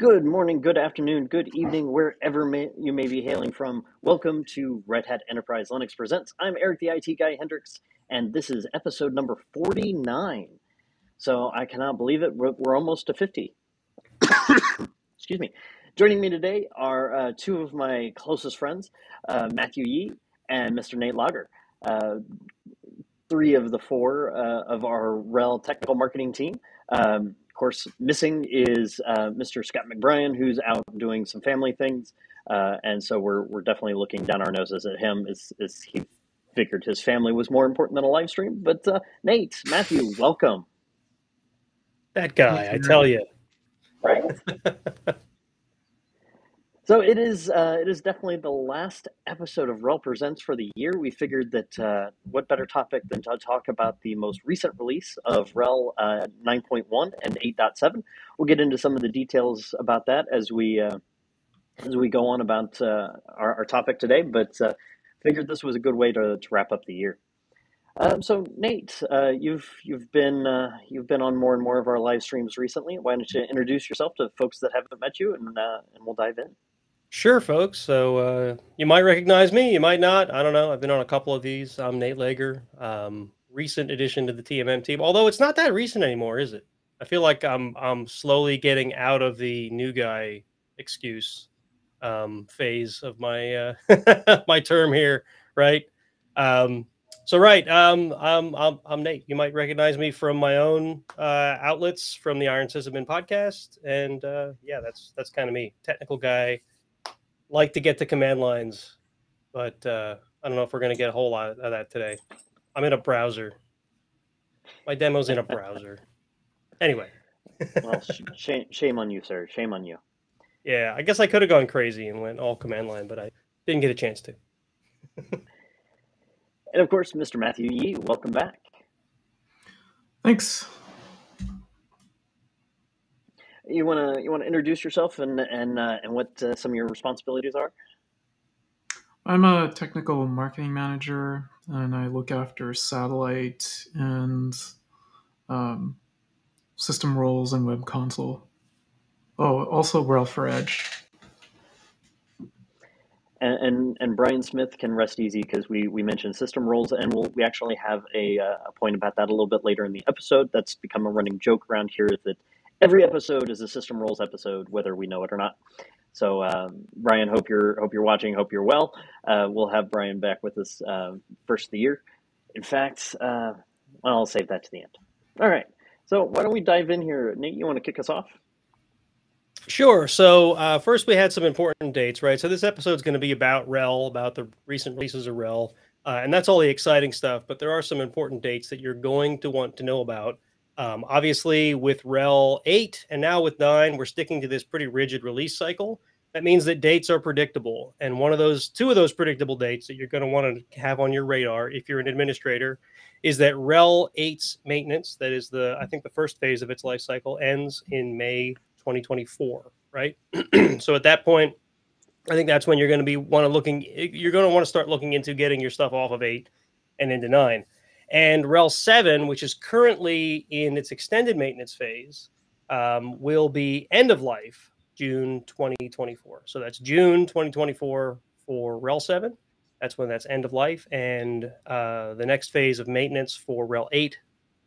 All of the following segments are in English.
Good morning, good afternoon, good evening, wherever may, you may be hailing from. Welcome to Red Hat Enterprise Linux Presents. I'm Eric the IT Guy Hendricks, and this is episode number 49. So I cannot believe it. We're, we're almost to 50. Excuse me. Joining me today are uh, two of my closest friends, uh, Matthew Yee and Mr. Nate Lager. Uh, three of the four uh, of our RHEL technical marketing team. Um, course, missing is uh, Mr. Scott McBrien, who's out doing some family things. Uh, and so we're, we're definitely looking down our noses at him as, as he figured his family was more important than a live stream. But Nate, Matthew, welcome. That guy, I tell you. Right. So it is. Uh, it is definitely the last episode of RHEL Presents for the year. We figured that uh, what better topic than to talk about the most recent release of RHEL uh, 9.1 and 8.7. We'll get into some of the details about that as we uh, as we go on about uh, our, our, topic today. But uh, figured this was a good way to, to wrap up the year. Um, so Nate, you've you've been you've been on more and more of our live streams recently. Why don't you introduce yourself to folks that haven't met you, and and we'll dive in. Sure, folks. So uh, you might recognize me, you might not. I don't know. I've been on a couple of these. I'm Nate Lager, um, recent addition to the TMM team. Although it's not that recent anymore, is it? I feel like I'm I'm slowly getting out of the new guy excuse um, phase of my uh, my term here, right? Um, so right, um, I'm, I'm I'm Nate. You might recognize me from my own uh, outlets from the Iron Sysadmin podcast, and uh, yeah, that's that's kind of me, technical guy like to get to command lines, but uh, I don't know if we're going to get a whole lot of that today. I'm in a browser. My demo's in a browser. Anyway. well, shame, shame on you, sir. Shame on you. Yeah, I guess I could have gone crazy and went all command line, but I didn't get a chance to. and of course, Mr. Matthew Yee, welcome back. Thanks you want to you want to introduce yourself and and uh, and what uh, some of your responsibilities are? I'm a technical marketing manager, and I look after satellite and um, system roles and web console. Oh, also RHEL for Edge. And, and, and Brian Smith can rest easy because we we mentioned system roles, and we'll, we actually have a, uh, a point about that a little bit later in the episode. That's become a running joke around here that every episode is a system roles episode, whether we know it or not. So, um, Brian, hope you're hope you're watching. Hope you're well. Uh, we'll have Brian back with us uh, first of the year. In fact, uh, well, I'll save that to the end. All right. So, why don't we dive in here, Nate? You want to kick us off? Sure. So uh, first, we had some important dates, right? So this episode is going to be about RHEL, about the recent releases of RHEL, uh, and that's all the exciting stuff. But there are some important dates that you're going to want to know about um, obviously, with RHEL 8 and now with 9, we're sticking to this pretty rigid release cycle. That means that dates are predictable. And one of those, two of those predictable dates that you're going to want to have on your radar if you're an administrator is that RHEL 8's maintenance, that is the, I think the first phase of its life cycle, ends in May 2024, right? so at that point, I think that's when you're going to be want to looking, you're going to want to start looking into getting your stuff off of 8 and into 9. And RHEL 7, which is currently in its extended maintenance phase, um, will be end of life June 2024. So that's June 2024 for RHEL 7. That's when that's end of life. And uh, the next phase of maintenance for RHEL 8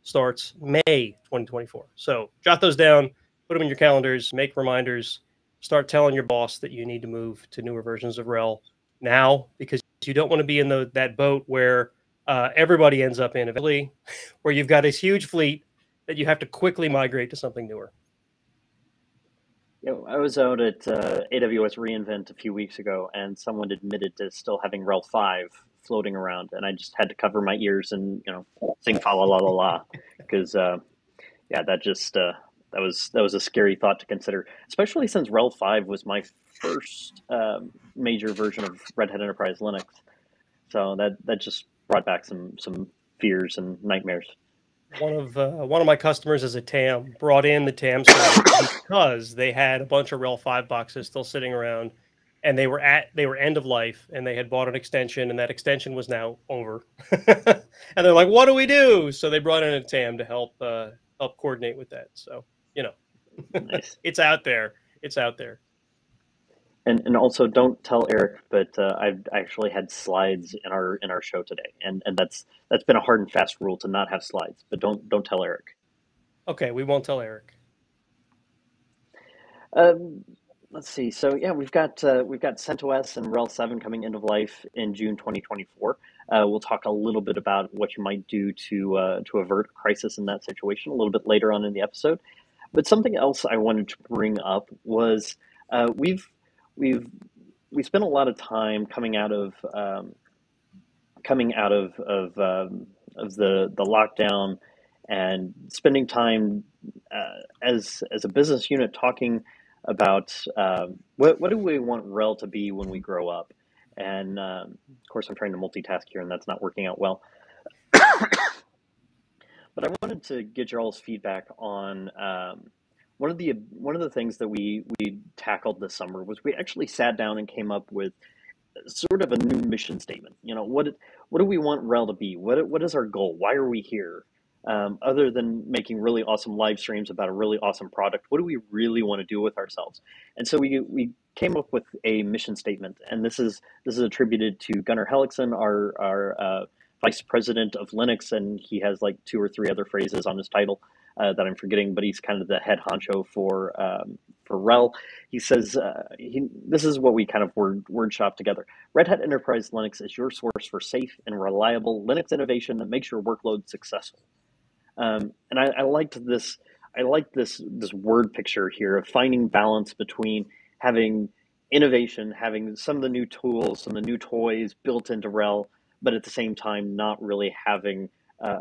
starts May 2024. So jot those down, put them in your calendars, make reminders, start telling your boss that you need to move to newer versions of RHEL now because you don't want to be in the, that boat where uh, everybody ends up in eventually where you've got this huge fleet that you have to quickly migrate to something newer. Yeah, I was out at uh, AWS reInvent a few weeks ago, and someone admitted to still having RHEL five floating around, and I just had to cover my ears and you know sing fa la la la la because uh, yeah, that just uh, that was that was a scary thought to consider, especially since RHEL five was my first um, major version of Red Hat Enterprise Linux. So that that just brought back some some fears and nightmares. One of uh, one of my customers as a TAM brought in the TAM because they had a bunch of RHEL five boxes still sitting around, and they were at they were end of life, and they had bought an extension, and that extension was now over, and they're like, "What do we do?" So they brought in a TAM to help uh, help coordinate with that. So you know, nice. it's out there. it's out there. And and also don't tell Eric, but uh, I've actually had slides in our in our show today, and and that's that's been a hard and fast rule to not have slides. But don't don't tell Eric. Okay, we won't tell Eric. Um, let's see. So yeah, we've got uh, we've got CentOS and RHEL seven coming end of life in June 2024. Uh, we'll talk a little bit about what you might do to uh, to avert a crisis in that situation a little bit later on in the episode. But something else I wanted to bring up was uh, we've we've we spent a lot of time coming out of um, coming out of of, um, of the the lockdown and spending time uh, as as a business unit talking about um, what what do we want RHEL to be when we grow up, and um, of course I'm trying to multitask here and that's not working out well. but I wanted to get your all's feedback on um, one of the one of the things that we we tackled this summer was we actually sat down and came up with sort of a new mission statement. You know, what what do we want RHEL to be? What what is our goal? Why are we here? Um, other than making really awesome live streams about a really awesome product, what do we really want to do with ourselves? And so we we came up with a mission statement, and this is this is attributed to Gunnar Hellekson, our our uh, vice president of Linux, and he has like two or three other phrases on his title uh, that I'm forgetting, but he's kind of the head honcho for um, for RHEL. He says uh, he, this is what we kind of word word shop together. Red Hat Enterprise Linux is your source for safe and reliable Linux innovation that makes your workload successful. Um, and I, I liked this. I like this this word picture here of finding balance between having innovation, having some of the new tools, some of the new toys built into RHEL, but at the same time not really having uh,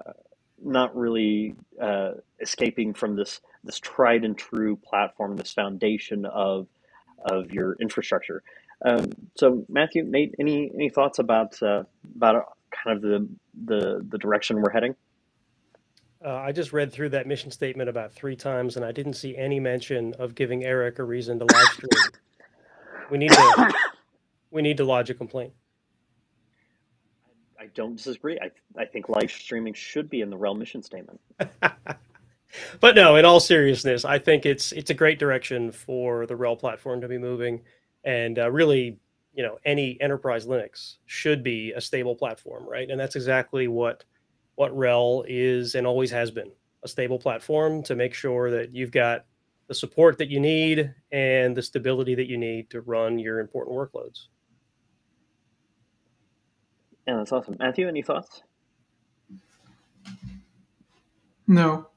not really uh, escaping from this this tried and true platform, this foundation of of your infrastructure. Um, so, Matthew, Nate, any any thoughts about uh, about kind of the the the direction we're heading? Uh, I just read through that mission statement about three times, and I didn't see any mention of giving Eric a reason to live stream. we need to we need to lodge a complaint. I don't disagree. I, I think live streaming should be in the RHEL mission statement. but no, in all seriousness, I think it's it's a great direction for the RHEL platform to be moving, and uh, really, you know, any enterprise Linux should be a stable platform, right? And that's exactly what what RHEL is and always has been a stable platform to make sure that you've got the support that you need and the stability that you need to run your important workloads. Yeah, that's awesome. Matthew, any thoughts? No.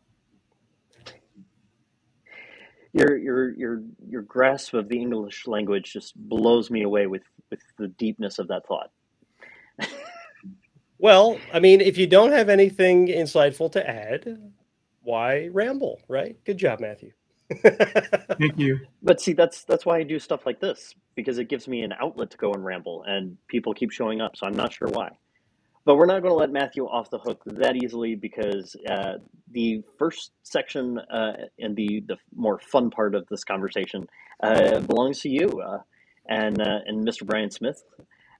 Your your your your grasp of the English language just blows me away with with the deepness of that thought. well, I mean, if you don't have anything insightful to add, why ramble, right? Good job, Matthew. Thank you. But see, that's that's why I do stuff like this because it gives me an outlet to go and ramble, and people keep showing up. So I'm not sure why. But we're not going to let Matthew off the hook that easily because uh, the first section uh, and the the more fun part of this conversation uh, belongs to you uh, and uh, and Mr. Brian Smith.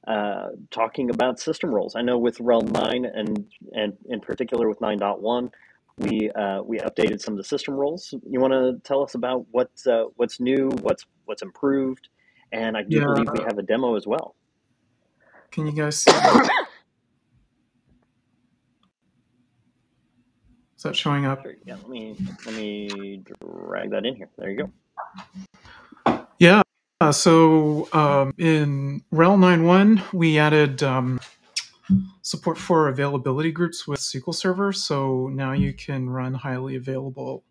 Uh, talking about system roles. I know with RHEL 9 and, and in particular with 9.1, we uh, we updated some of the system roles. You want to tell us about what's uh, what's new, what's what's improved, and I do yeah. believe we have a demo as well. Can you guys see? Is that showing up? Sure. Yeah, let me let me drag that in here. There you go. Yeah. Uh, so um, in RHEL 9.1, we added um, support for availability groups with SQL Server. So now you can run highly available,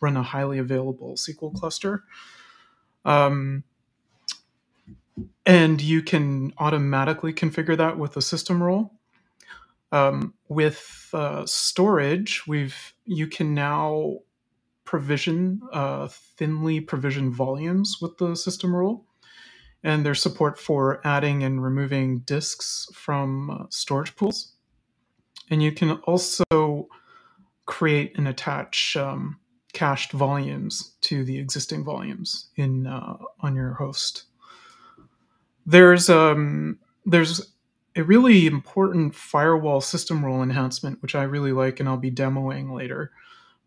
run a highly available SQL cluster. Um, and you can automatically configure that with a system role. Um, with uh, storage, we've you can now provision uh, thinly provision volumes with the system role and there's support for adding and removing disks from uh, storage pools. And you can also create and attach um, cached volumes to the existing volumes in uh, on your host. There's um, there's a really important firewall system role enhancement, which I really like, and I'll be demoing later.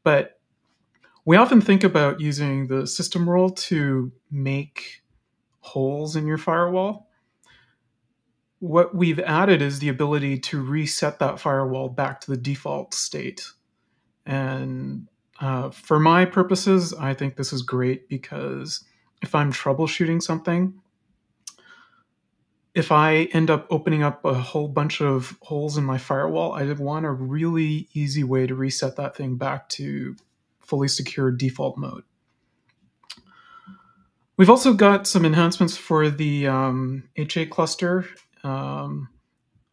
But we often think about using the system role to make holes in your firewall. What we've added is the ability to reset that firewall back to the default state. And uh, for my purposes, I think this is great because if I'm troubleshooting something, if I end up opening up a whole bunch of holes in my firewall, I want a really easy way to reset that thing back to fully secure default mode. We've also got some enhancements for the um, HA cluster. Um,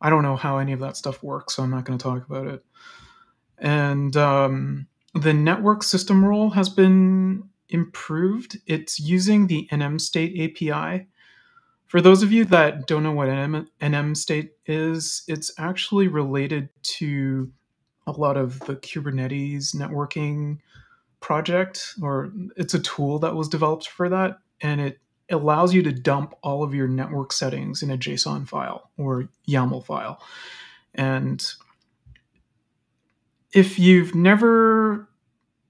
I don't know how any of that stuff works, so I'm not going to talk about it. And um, the network system role has been improved. It's using the NM state API. For those of you that don't know what NM, NM state is, it's actually related to a lot of the Kubernetes networking project, or it's a tool that was developed for that, and it allows you to dump all of your network settings in a JSON file or YAML file. And if you've never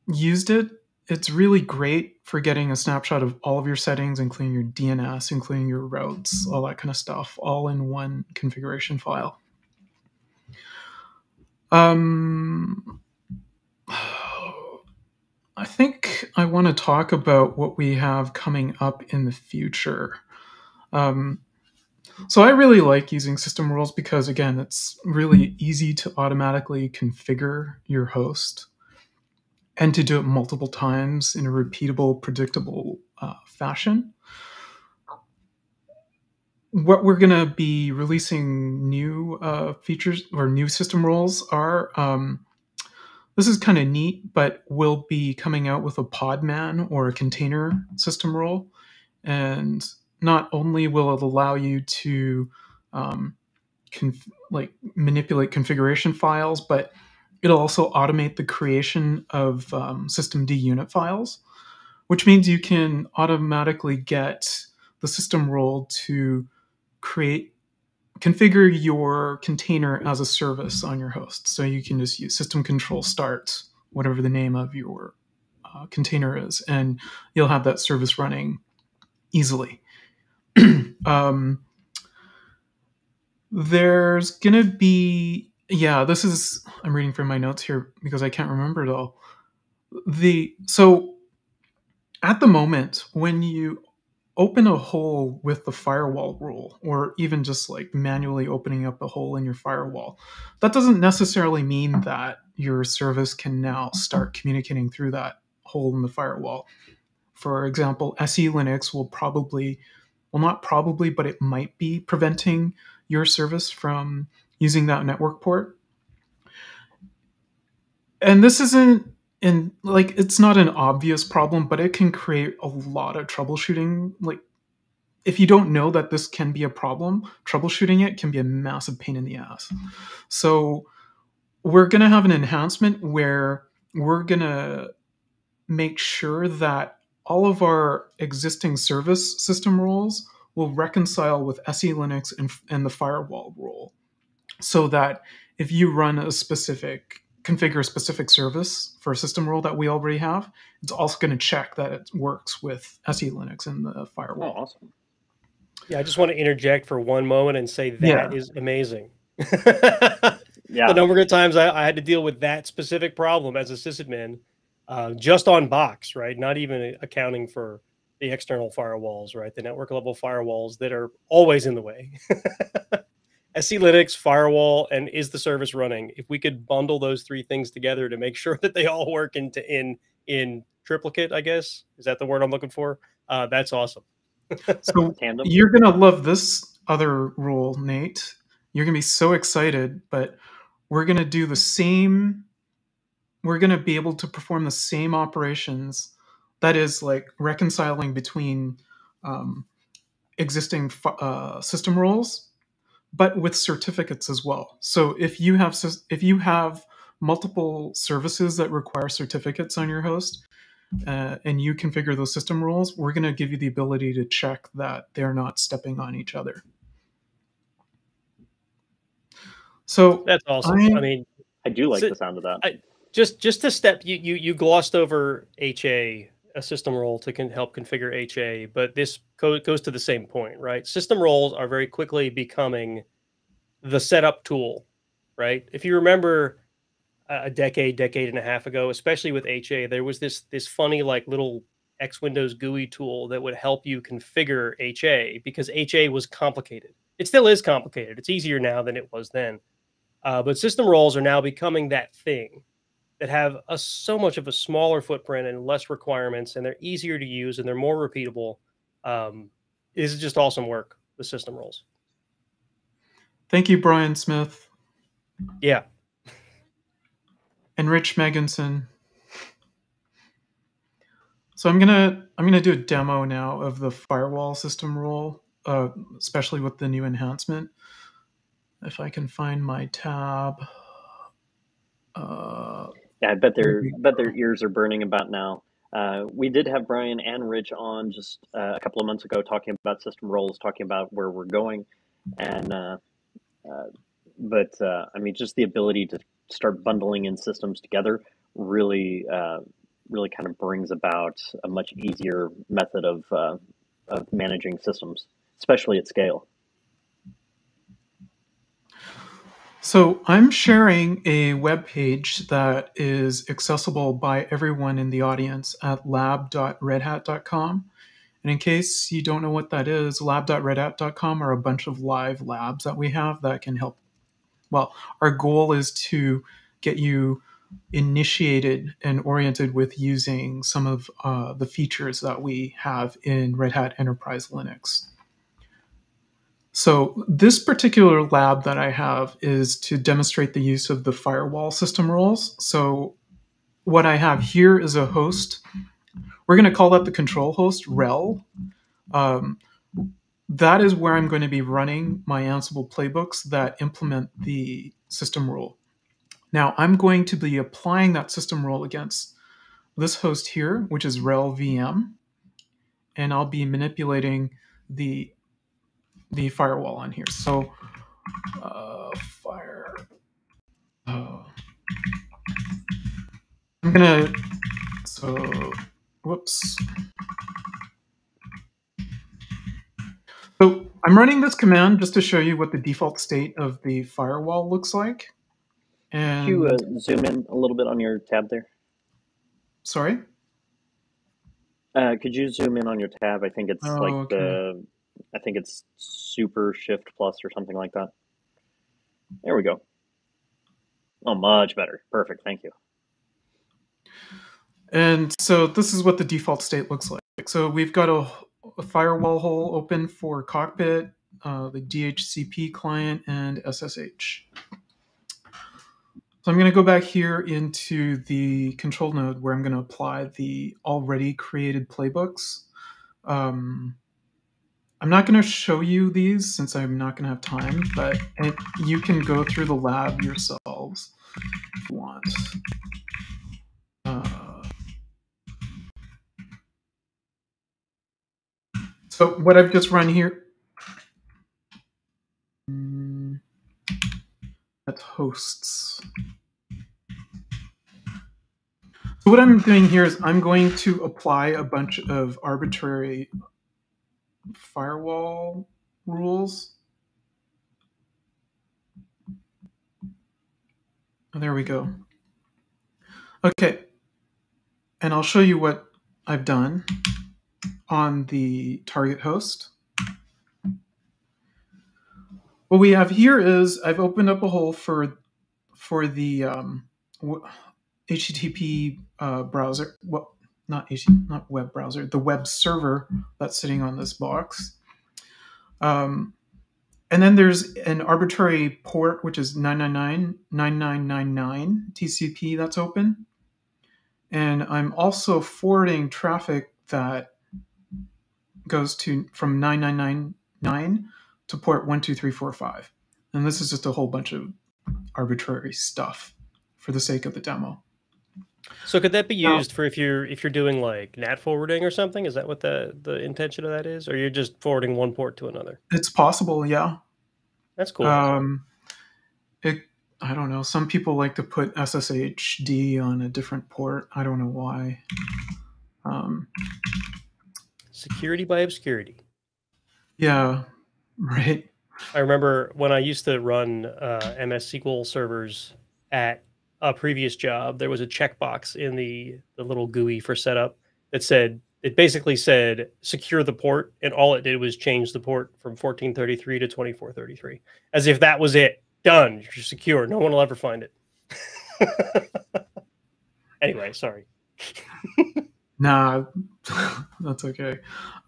used it, it's really great for getting a snapshot of all of your settings, including your DNS, including your routes, all that kind of stuff, all in one configuration file. Um, I think I want to talk about what we have coming up in the future. Um, so I really like using system roles because, again, it's really easy to automatically configure your host and to do it multiple times in a repeatable, predictable uh, fashion. What we're going to be releasing new uh, features or new system roles are um, this is kind of neat, but we'll be coming out with a podman or a container system role. And not only will it allow you to um, conf- like manipulate configuration files, but it'll also automate the creation of um, systemd unit files, which means you can automatically get the system role to create configure your container as a service on your host. So you can just use system control start, whatever the name of your uh, container is, and you'll have that service running easily. um, there's going to be, yeah, this is, I'm reading from my notes here because I can't remember it all. The, so at the moment, when you open a hole with the firewall rule or even just like manually opening up a hole in your firewall. That doesn't necessarily mean that your service can now start communicating through that hole in the firewall. For example se linux will probably well not probably but it might be preventing your service from using that network port. And this isn't and like it's not an obvious problem but it can create a lot of troubleshooting like if you don't know that this can be a problem troubleshooting it can be a massive pain in the ass. So we're going to have an enhancement where we're going to make sure that all of our existing service system roles will reconcile with SE Linux and, and the firewall rule so that if you run a specific configure a specific service for a system role that we already have, it's also going to check that it works with SE Linux and the firewall. Oh, awesome. Yeah, I just want to interject for one moment and say that yeah. is amazing. yeah. The number of times I, I, had to deal with that specific problem as a sysadmin, uh, just on box, right? Not even accounting for the external firewalls, right? The network level firewalls that are always in the way. SE Linux, firewall, and is the service running? If we could bundle those three things together to make sure that they all work into in in triplicate, I guess is that the word I'm looking for? Uh, that's awesome. so Tandem. you're gonna love this other rule, Nate. You're gonna be so excited, but we're gonna do the same. We're gonna be able to perform the same operations. That is like reconciling between um, existing uh, system roles but with certificates as well. So if you have if you have multiple services that require certificates on your host, uh, and you configure those system rules, we're going to give you the ability to check that they're not stepping on each other. So that's awesome. I, I mean, I do like so, the sound of that. I, just just to step you you you glossed over HA a system role to can help configure HA, but this co- goes to the same point, right? System roles are very quickly becoming the setup tool, right? If you remember a decade, decade and a half ago, especially with HA, there was this this funny like little X Windows GUI tool that would help you configure HA because HA was complicated. It still is complicated. It's easier now than it was then. Uh, but system roles are now becoming that thing that have a, so much of a smaller footprint and less requirements, and they're easier to use and they're more repeatable. Um, this is just awesome work, the system roles. Thank you, Brian Smith. Yeah. And Rich Megginson. So I'm gonna I'm gonna do a demo now of the firewall system role, uh, especially with the new enhancement. If I can find my tab. Uh, yeah, I bet their bet their ears are burning about now. Uh, we did have Brian and Rich on just uh, a couple of months ago talking about system roles, talking about where we're going, and uh, uh but uh, I mean, just the ability to start bundling in systems together really uh, really kind of brings about a much easier method of of managing systems, especially at scale. So I'm sharing a web page that is accessible by everyone in the audience at lab.redhat.com. And in case you don't know what that is, lab.redhat.com are a bunch of live labs that we have that can help. Well, our goal is to get you initiated and oriented with using some of uh, the features that we have in Red Hat Enterprise Linux. So this particular lab that I have is to demonstrate the use of the firewall system roles. So what I have here is a host. We're going to call that the control host, rel. Um, that is where I'm going to be running my Ansible playbooks that implement the system rule. Now I'm going to be applying that system rule against this host here, which is rel VM, and I'll be manipulating the the firewall on here. So uh, fire. Uh, I'm gonna. So whoops. So I'm running this command just to show you what the default state of the firewall looks like. And Could you uh, zoom in a little bit on your tab there? Sorry. Uh, could you zoom in on your tab? I think it's oh, like okay. the I think it's Super Shift Plus or something like that. There we go. Oh, much better. Perfect. Thank you. And so this is what the default state looks like. So we've got a, a firewall hole open for Cockpit, uh, the DHCP client, and SSH. So I'm going to go back here into the control node where I'm going to apply the already created playbooks. Um, I'm not going to show you these since I'm not going to have time, but it, you can go through the lab yourselves if you want. Uh, so what I've just run here, mm, that's hosts. So what I'm doing here is I'm going to apply a bunch of arbitrary firewall rules. There we go. Okay. And I'll show you what I've done on the target host. What we have here is I've opened up a hole for for the um, HTTP uh, browser. Well, not not web browser, the web server that's sitting on this box. Um, and then there's an arbitrary port, which is 999, 9999 TCP that's open. And I'm also forwarding traffic that goes to from 9999 to port 12345. And this is just a whole bunch of arbitrary stuff for the sake of the demo. So could that be used for if you're if you're doing like NAT forwarding or something? Is that what the the intention of that is, or you're just forwarding one port to another? It's possible, yeah. That's cool. Um, it I don't know. Some people like to put SSHD on a different port. I don't know why. Um, Security by obscurity. yeah, right. I remember when I used to run uh, MS SQL servers at a previous job, there was a checkbox in the, the little GUI for setup that said, it basically said secure the port. And all it did was change the port from 1433 to 2433, as if that was it. Done. You're secure. No one will ever find it. anyway, sorry. Nah, that's okay.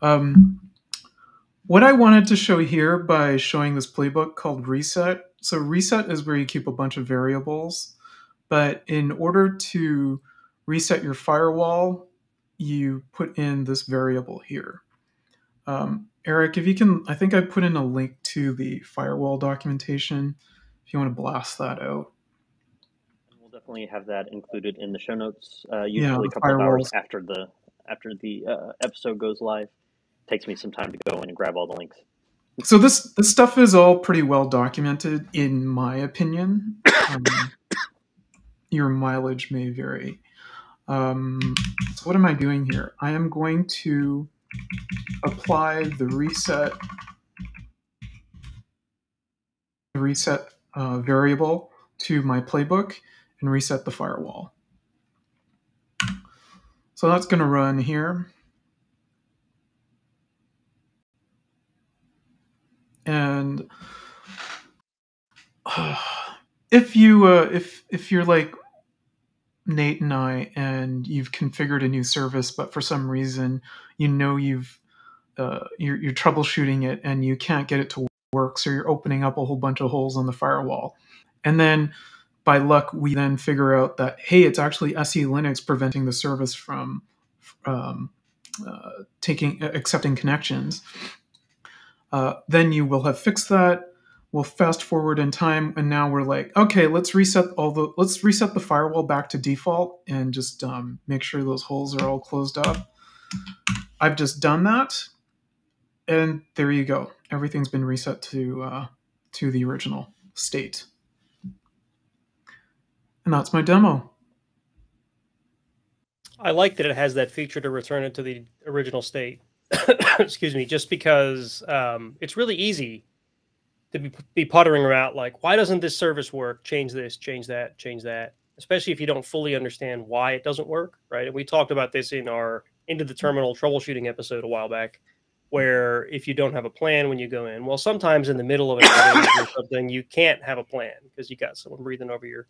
Um, what I wanted to show here by showing this playbook called reset. So reset is where you keep a bunch of variables, but in order to reset your firewall, you put in this variable here. Um, Eric, if you can, I think I put in a link to the firewall documentation. If you want to blast that out. We'll definitely have that included in the show notes. Uh, usually the a couple of hours after the after the uh, episode goes live. Takes me some time to go in and grab all the links. So this this stuff is all pretty well documented, in my opinion. Um, your mileage may vary. Um, so what am I doing here? I am going to apply the reset the reset uh, variable to my playbook and reset the firewall. So that's going to run here. And if you uh, if if you're like Nate and I, and you've configured a new service, but for some reason you know you've uh, you're, you're troubleshooting it and you can't get it to work, so you're opening up a whole bunch of holes on the firewall, and then by luck we then figure out that hey, it's actually SE Linux preventing the service from um, uh, taking accepting connections. Uh, then you will have fixed that we'll fast forward in time and now we're like okay let's reset all the let's reset the firewall back to default and just um, make sure those holes are all closed up. I've just done that and there you go. Everything's been reset to uh, to the original state. And that's my demo. I like that it has that feature to return it to the original state. Excuse me, just because um, it's really easy to be, be puttering around like, why doesn't this service work? Change this, change that, change that. Especially if you don't fully understand why it doesn't work, right? And we talked about this in our into the terminal troubleshooting episode a while back, where if you don't have a plan when you go in, well, sometimes in the middle of or something, you can't have a plan because you got someone breathing over your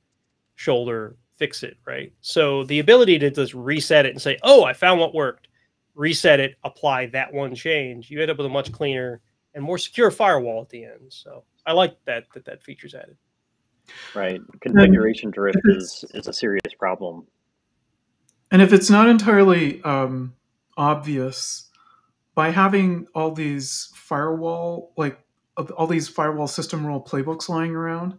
shoulder fix it, right? So the ability to just reset it and say, "Oh, I found what worked." Reset it, apply that one change. You end up with a much cleaner and more secure firewall at the end. So I like that that that feature's added. Right, configuration drift is is a serious problem. And if it's not entirely um, obvious, by having all these firewall, like all these firewall system rule playbooks lying around,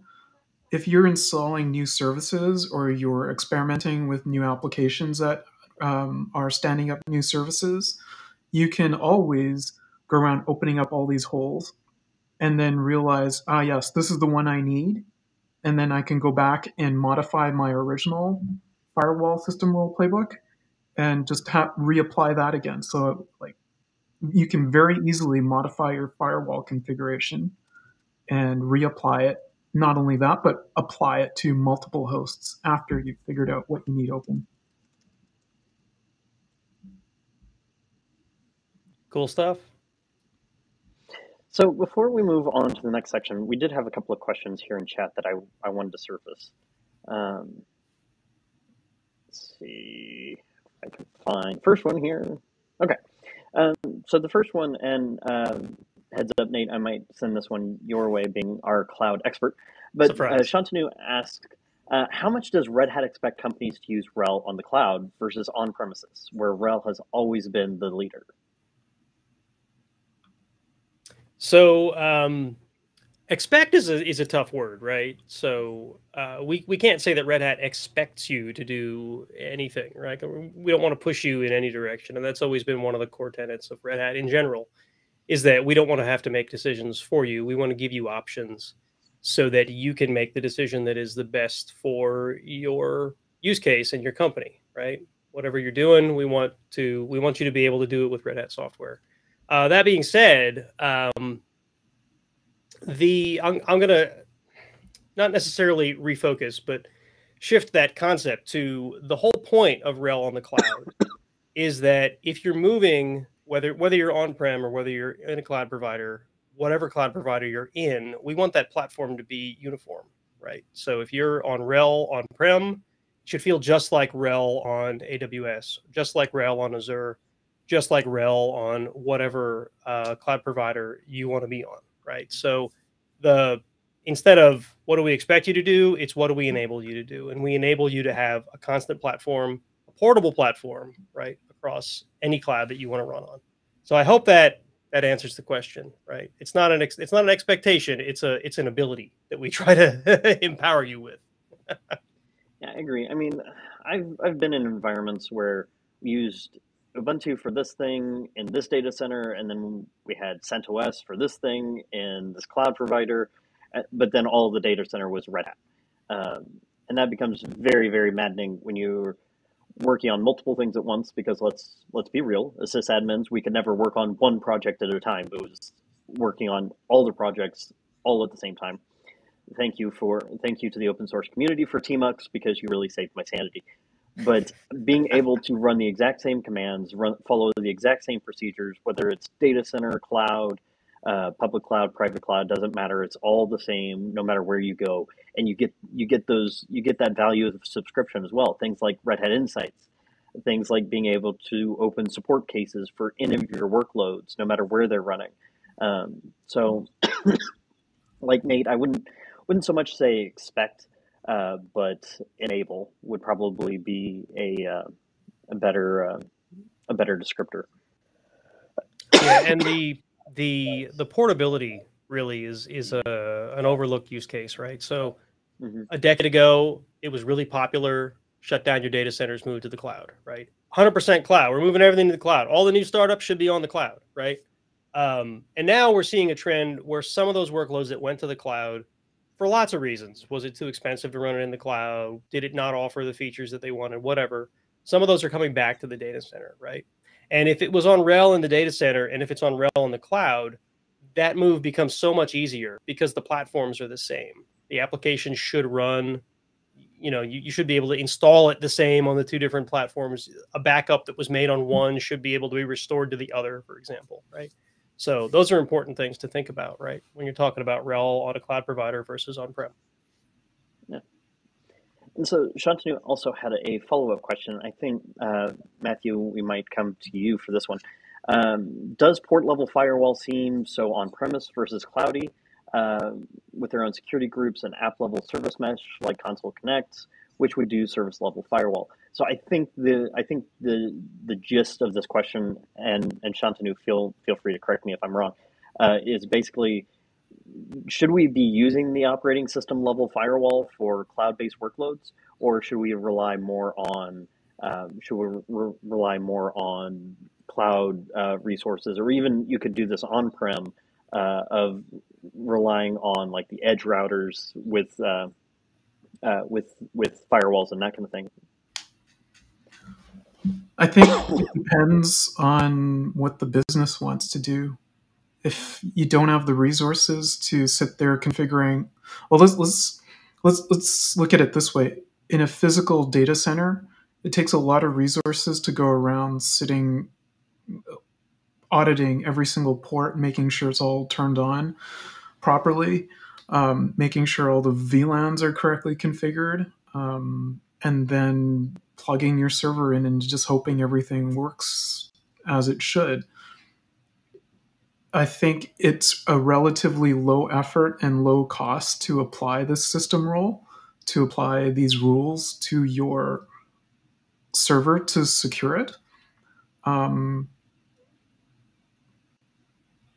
if you're installing new services or you're experimenting with new applications that um, are standing up new services, you can always go around opening up all these holes and then realize, ah, yes, this is the one I need. And then I can go back and modify my original firewall system rule playbook and just ha- reapply that again. So, like, you can very easily modify your firewall configuration and reapply it not only that, but apply it to multiple hosts after you've figured out what you need open. Cool stuff. So before we move on to the next section, we did have a couple of questions here in chat that I, I wanted to surface. Um, let's see if I can find first one here. Okay. Um, so the first one, and um, heads up, Nate, I might send this one your way, being our cloud expert. But uh, Surprise. Shantanu asked, uh, how much does Red Hat expect companies to use RHEL on the cloud versus on premises, where RHEL has always been the leader? So um, expect is a is a tough word, right? So uh, we we can't say that Red Hat expects you to do anything, right? We don't want to push you in any direction, and that's always been one of the core tenets of Red Hat in general, is that we don't want to have to make decisions for you. We want to give you options. so that you can make the decision that is the best for your use case and your company, right? Whatever you're doing, we want to we want you to be able to do it with Red Hat software. Uh, that being said, um, the I'm, I'm gonna not necessarily refocus, but shift that concept to the whole point of RHEL on the cloud is that if you're moving whether whether you're on-prem or whether you're in a cloud provider, whatever cloud provider you're in, we want that platform to be uniform, right? So if you're on RHEL on-prem, it should feel just like RHEL on AWS, just like RHEL on Azure, just like RHEL on whatever uh, cloud provider you want to be on, right? So the instead of what do we expect you to do, it's what do we enable you to do, and we enable you to have a constant platform, a portable platform, right, across any cloud that you want to run on. So I hope that that answers the question, right? It's not an ex- it's not an expectation. It's a it's an ability that we try to empower you with. yeah, I agree. I mean, I've I've been in environments where used Ubuntu for this thing in this data center, and then we had CentOS for this thing in this cloud provider, uh, but then all the data center was Red Hat. Um, and that becomes very, very maddening when you're working on multiple things at once because let's let's be real as sysadmins we could never work on one project at a time. It was working on all the projects all at the same time. Thank you for thank you to the open source community for tmux because you really saved my sanity but being able to run the exact same commands, run follow the exact same procedures, whether it's data center, cloud, uh, public cloud, private cloud, doesn't matter. It's all the same, no matter where you go, and you get you get those you get that value of subscription as well. Things like Red Hat Insights, things like being able to open support cases for any of your workloads, no matter where they're running. Um, so, like Nate, I wouldn't wouldn't so much say expect uh, but enable would probably be a uh, a better uh, a better descriptor. Yeah, and the the the portability really is is a an overlooked use case, right? So mm-hmm. a decade ago, it was really popular. Shut down your data centers, move to the cloud, right? 100% cloud. We're moving everything to the cloud. All the new startups should be on the cloud, right? Um, and now we're seeing a trend where some of those workloads that went to the cloud for lots of reasons. Was it too expensive to run it in the cloud? Did it not offer the features that they wanted? Whatever. Some of those are coming back to the data center, right? And if it was on RHEL in the data center and if it's on RHEL in the cloud, that move becomes so much easier because the platforms are the same. The application should run, you know, you, you should be able to install it the same on the two different platforms. A backup that was made on hmm. one should be able to be restored to the other, for example, right? So those are important things to think about, right? When you're talking about RHEL on a cloud provider versus on-prem. Yeah. And so Shantanu also had a follow-up question. I think, uh, Matthew, we might come to you for this one. Um, does port level firewall seem so on-premise versus cloudy uh, with their own security groups and app level service mesh like Consul Connect, which would do service level firewall? So I think the I think the the gist of this question, and and Shantanu, feel feel free to correct me if I'm wrong, uh, is basically should we be using the operating system level firewall for cloud-based workloads, or should we rely more on um, should we re- rely more on cloud uh, resources, or even you could do this on-prem uh, of relying on like the edge routers with uh, with with firewalls and that kind of thing. I think it depends on what the business wants to do. If you don't have the resources to sit there configuring, well, let's let's let's let's look at it this way. In a physical data center, it takes a lot of resources to go around sitting auditing every single port, making sure it's all turned on properly, um, making sure all the VLANs are correctly configured, um, and then plugging your server in and just hoping everything works as it should. I think it's a relatively low effort and low cost to apply this system role, to apply these rules to your server to secure it. Um,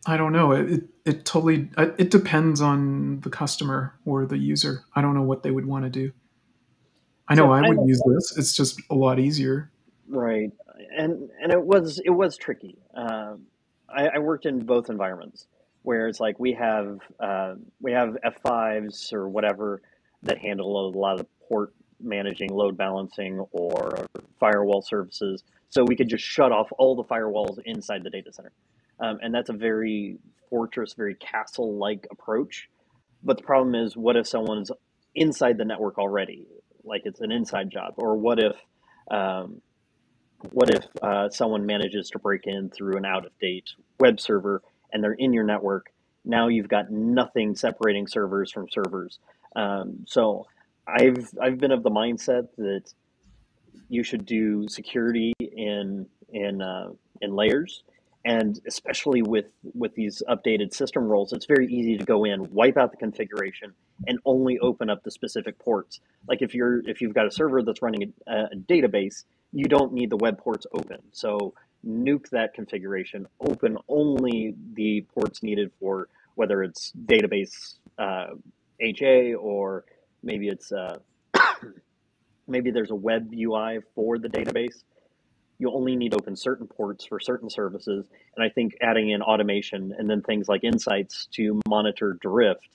I don't know. It, it, it totally it depends on the customer or the user. I don't know what they would want to do. I know so I would use this. It's just a lot easier. Right, and and it was it was tricky. Um, I, I, worked in both environments where it's like we have uh, we have F5s or whatever that handle a lot of port managing, load balancing, or firewall services. So we could just shut off all the firewalls inside the data center, um, and that's a very fortress, very castle-like approach. But the problem is, what if someone's inside the network already, like it's an inside job, or what if um, what if uh, someone manages to break in through an out of date web server and they're in your network? Now you've got nothing separating servers from servers. Um, so I've I've been of the mindset that you should do security in in uh, in layers, and especially with with these updated system roles, it's very easy to go in, wipe out the configuration, and only open up the specific ports. Like if you're if you've got a server that's running a, a database, you don't need the web ports open. So nuke that configuration, open only the ports needed for whether it's database uh, HA or maybe it's uh, maybe there's a web UI for the database. You only need to open certain ports for certain services, and I think adding in automation and then things like insights to monitor drift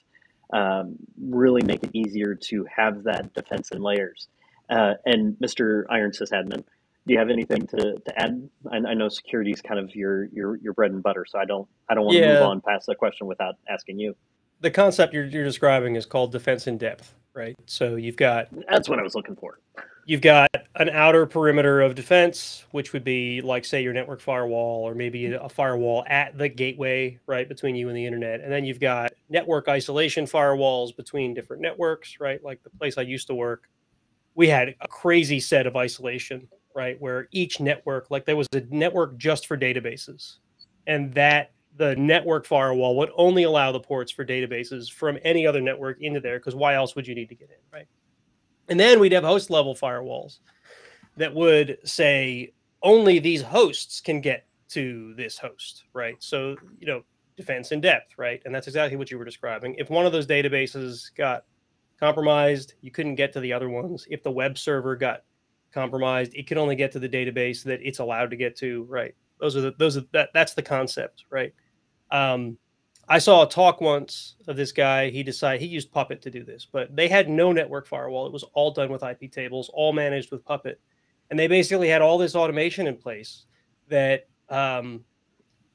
um, really make it easier to have that defense in layers. Uh, and Mr. Iron Sysadmin, do you have anything to, to add? I, I, know security is kind of your, your your bread and butter, so I don't I don't want yeah. to move on past the question without asking you. The concept you're, you're describing is called defense in depth, right? So you've got that's what I was looking for. You've got an outer perimeter of defense, which would be like, say, your network firewall, or maybe mm-hmm. a firewall at the gateway, right, between you and the internet. And then you've got network isolation firewalls between different networks, right? Like the place I used to work, we had a crazy set of isolation, right, where each network, like there was a network just for databases, and that the network firewall would only allow the ports for databases from any other network into there because why else would you need to get in right and then we'd have host level firewalls that would say only these hosts can get to this host right? So you know defense in depth right? And that's exactly what you were describing. If one of those databases got compromised you couldn't get to the other ones. If the web server got compromised it could only get to the database that it's allowed to get to right? Those are the those are that that's the concept right? Um, I saw a talk once of this guy. He decided he used Puppet to do this, but they had no network firewall. It was all done with iptables, all managed with Puppet, and they basically had all this automation in place that um,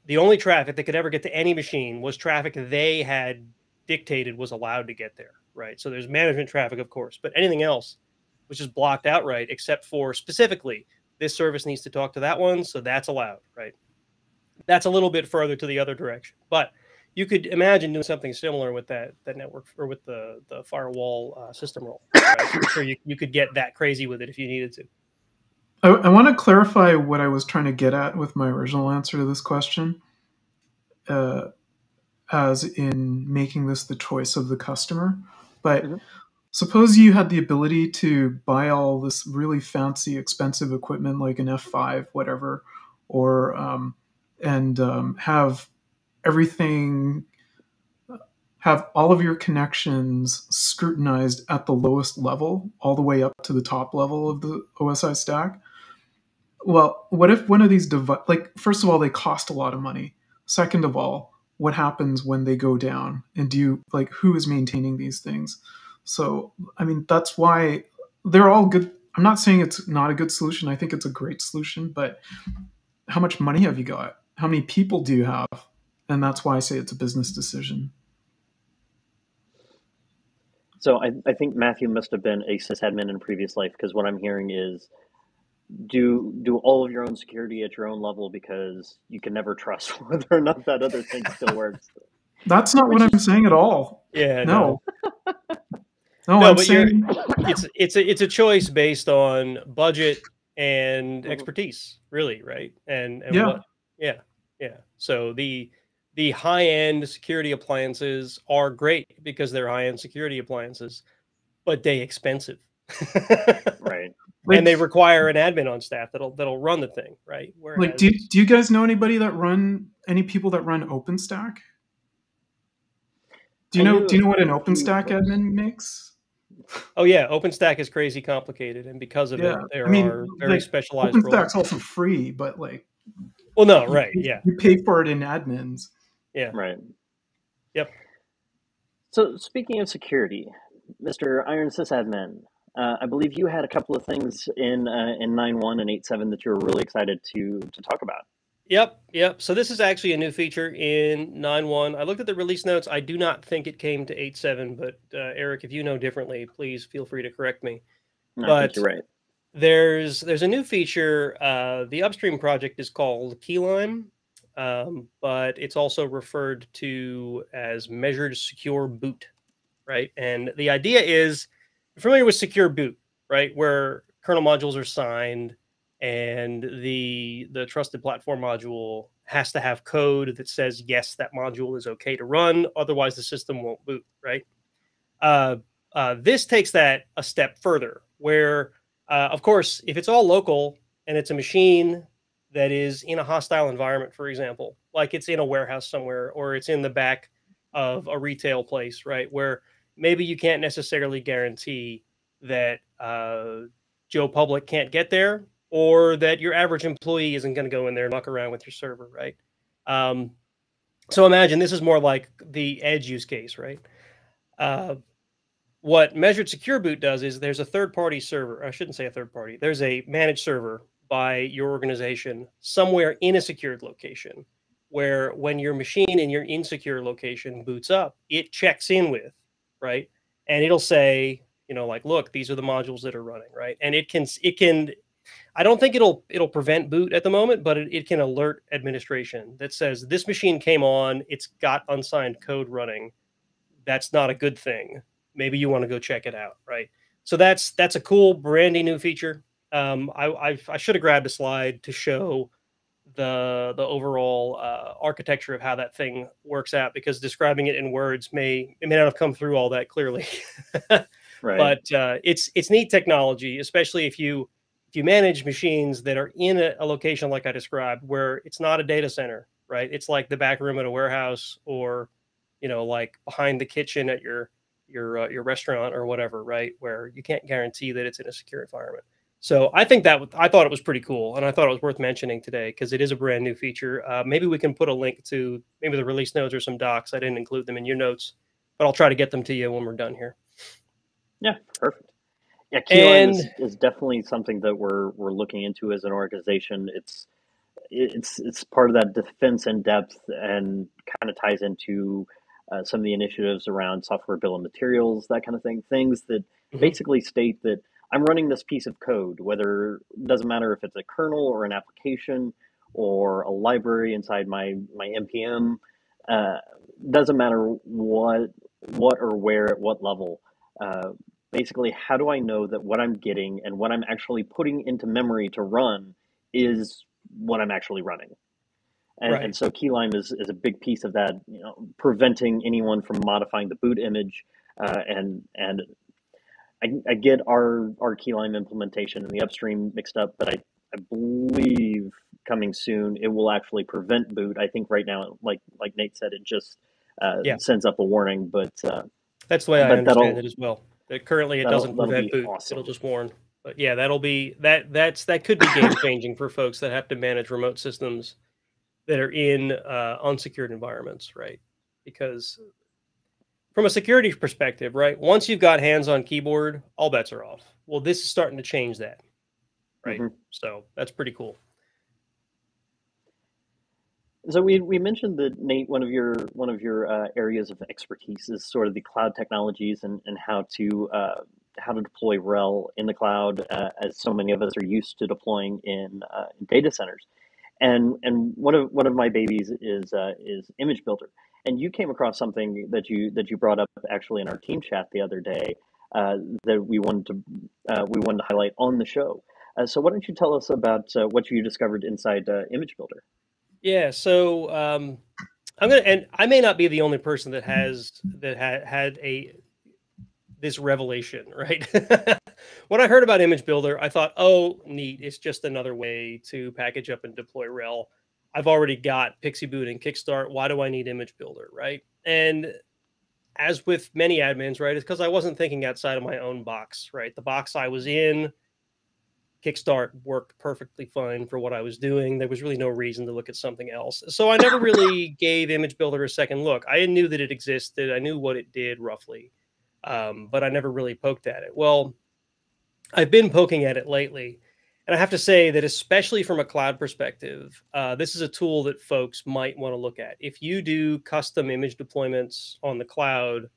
the only traffic that could ever get to any machine was traffic they had dictated was allowed to get there. Right. So there's management traffic, of course, but anything else which is blocked outright, except for specifically this service needs to talk to that one, so that's allowed. Right that's a little bit further to the other direction. But you could imagine doing something similar with that that network or with the the firewall uh, system role. Right? I'm sure you, you could get that crazy with it if you needed to. I, I want to clarify what I was trying to get at with my original answer to this question, uh, as in making this the choice of the customer. But mm-hmm. suppose you had the ability to buy all this really fancy, expensive equipment like an F5, whatever, or um, and um, have everything have all of your connections scrutinized at the lowest level all the way up to the top level of the osi stack? Well what if one of these device like first of all they cost a lot of money. Second of all what happens when they go down? And do you like who is maintaining these things? So i mean that's why they're all good. I'm not saying it's not a good solution. I think it's a great solution but how much money have you got? How many people do you have? And that's why I say it's a business decision. So I, I think Matthew must have been a sysadmin in a previous life because what I'm hearing is do do all of your own security at your own level because you can never trust whether or not that other thing still works. That's not what I'm saying at all. Yeah, no. No, no I'm but saying... it's it's a it's a choice based on budget and mm-hmm. expertise, really, right? And, and yeah. What, yeah. Yeah. So the the high end security appliances are great because they're high end security appliances, but they expensive. right. and they require an admin on staff that'll that'll run the thing, right? Whereas, like, do do you guys know anybody that run any people that run OpenStack? Do you know do you know what an OpenStack admin makes? Oh yeah, OpenStack is crazy complicated, and because of yeah. it, there I mean, are very like, specialized. OpenStack's roles. also free, but like well, no, right, yeah. You pay for it in admins. Yeah, right. Yep. So speaking of security, Mr. Iron Sysadmin, uh, I believe you had a couple of things in uh, in 9.1 and 8.7 that you were really excited to to talk about. Yep, yep. So this is actually a new feature in 9.1. I looked at the release notes. I do not think it came to 8.7, but uh, Eric, if you know differently, please feel free to correct me. No, But- you're right. There's there's a new feature. Uh, the upstream project is called Keylime, um, but it's also referred to as Measured Secure Boot, right? And the idea is you're familiar with Secure Boot, right? Where kernel modules are signed and the the trusted platform module has to have code that says yes that module is okay to run otherwise the system won't boot right uh, uh, this takes that a step further where uh, of course if it's all local and it's a machine that is in a hostile environment for example like it's in a warehouse somewhere or it's in the back of a retail place right where maybe you can't necessarily guarantee that uh, joe public can't get there or that your average employee isn't going to go in there and muck around with your server, right? Um, so imagine this is more like the edge use case, right? Uh, what Measured Secure Boot does is there's a third party server. I shouldn't say a third party. There's a managed server by your organization somewhere in a secured location where when your machine in your insecure location boots up, it checks in with, right? And it'll say, you know, like, look, these are the modules that are running, right? And it can, it can, I don't think it'll it'll prevent boot at the moment, but it, it can alert administration that says this machine came on, it's got unsigned code running. That's not a good thing. Maybe you want to go check it out, right? So that's that's a cool, brandy new feature. Um, I I, I should have grabbed a slide to show the the overall uh, architecture of how that thing works out because describing it in words may it may not have come through all that clearly. Right. but uh, it's it's neat technology, especially if you if you manage machines that are in a, a location like I described, where it's not a data center, right? It's like the back room at a warehouse, or you know, like behind the kitchen at your your uh, your restaurant or whatever, right? Where you can't guarantee that it's in a secure environment. So I think that I thought it was pretty cool, and I thought it was worth mentioning today because it is a brand new feature. Uh, maybe we can put a link to maybe the release notes or some docs. I didn't include them in your notes, but I'll try to get them to you when we're done here. Yeah, perfect. Yeah, Keylime is, is definitely something that we're we're looking into as an organization. It's it's it's part of that defense in depth and kind of ties into uh, some of the initiatives around software bill of materials, that kind of thing. Things that Mhm. basically state that I'm running this piece of code, whether it doesn't matter if it's a kernel or an application or a library inside my my npm. Uh, doesn't matter what what or where at what level. Uh, basically, how do I know that what I'm getting and what I'm actually putting into memory to run is what I'm actually running? And, Right. and so Keylime is, is a big piece of that, you know, preventing anyone from modifying the boot image. Uh, and and I, I get our, our Keylime implementation and the upstream mixed up, but I, I believe coming soon it will actually prevent boot. I think right now, like like Nate said, it just uh, Yeah. sends up a warning, but uh, That's the way I understand it as well. That currently it doesn't prevent boot; awesome. it'll just warn. But yeah, that'll be that. That's that could be game changing for folks that have to manage remote systems that are in uh, unsecured environments, right? Because from a security perspective, right, once you've got hands on keyboard, all bets are off. Well, this is starting to change that, right? Mhm. So that's pretty cool. So we, we mentioned that Nate, one of your one of your uh, areas of expertise is sort of the cloud technologies and, and how to uh, how to deploy RHEL in the cloud, uh, as so many of us are used to deploying in, uh, in data centers. And and one of one of my babies is uh, is Image Builder. And you came across something that you that you brought up actually in our team chat the other day uh, that we wanted to uh, we wanted to highlight on the show. Uh, so why don't you tell us about uh, what you discovered inside uh, Image Builder? Yeah, so um, I'm gonna, and I may not be the only person that has that had had a this revelation, right? when I heard about Image Builder, I thought, oh, neat, it's just another way to package up and deploy RHEL. I've already got PXE Boot and Kickstart. Why do I need Image Builder, right? And as with many admins, right, it's because I wasn't thinking outside of my own box, right? The box I was in Kickstart worked perfectly fine for what I was doing. There was really no reason to look at something else. So I never really gave Image Builder a second look. I knew that it existed, I knew what it did roughly, um, but I never really poked at it. Well, I've been poking at it lately. And I have to say that, especially from a cloud perspective, uh, this is a tool that folks might want to look at. If you do custom image deployments on the cloud,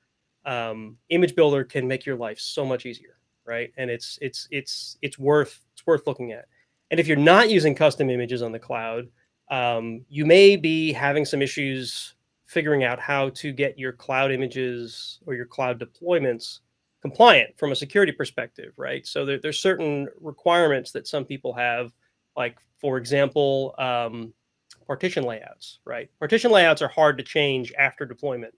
um, Image Builder can make your life so much easier, right? And it's it's it's it's worth it's worth looking at. And if you're not using custom images on the cloud, um, you may be having some issues figuring out how to get your cloud images or your cloud deployments compliant from a security perspective, right? So there, there's certain requirements that some people have, like for example, um, partition layouts, right? Partition layouts are hard to change after deployment,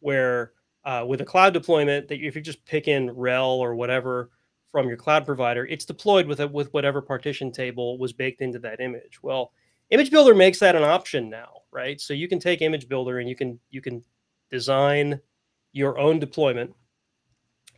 where uh, with a cloud deployment, that if you just pick in RHEL or whatever from your cloud provider, it's deployed with a, with whatever partition table was baked into that image. Well, Image Builder makes that an option now, right? So you can take Image Builder and you can you can design your own deployment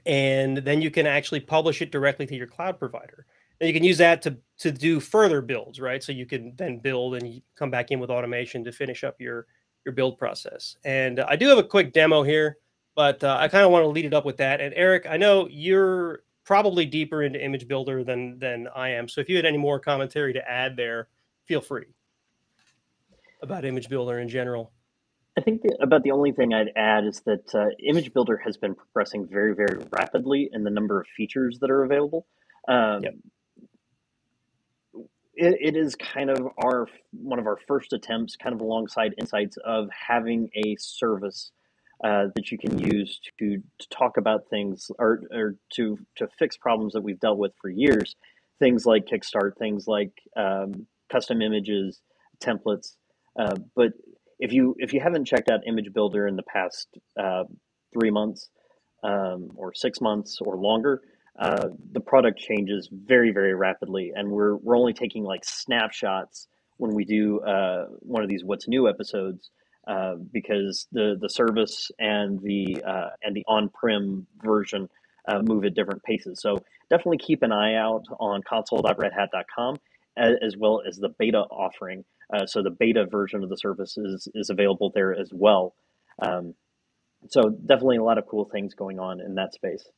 and then you can actually publish it directly to your cloud provider. And you can use that to to do further builds, right? So you can then build and come back in with automation to finish up your your build process. And uh, I do have a quick demo here, but uh, I kind of want to lead it up with that. And Eric, I know you're probably deeper into Image Builder than than I am. So if you had any more commentary to add there, feel free about Image Builder in general. I think the, about the only thing I'd add is that uh, Image Builder has been progressing very, very rapidly in the number of features that are available. Um, yep. it, it is kind of our one of our first attempts, kind of alongside Insights, of having a service uh, that you can use to, to talk about things or, or to to fix problems that we've dealt with for years. Things like Kickstart, things like um, custom images, templates. Uh, but if you if you haven't checked out Image Builder in the past uh, three months um, or six months or longer, uh, the product changes very very rapidly, and we're we're only taking like snapshots when we do uh, one of these what's new episodes uh, because the the service and the uh, and the on prem version uh, move at different paces. So definitely keep an eye out on console.redhat.com as, as well as the beta offering. Uh, so the beta version of the service is, is available there as well. Um, so definitely a lot of cool things going on in that space.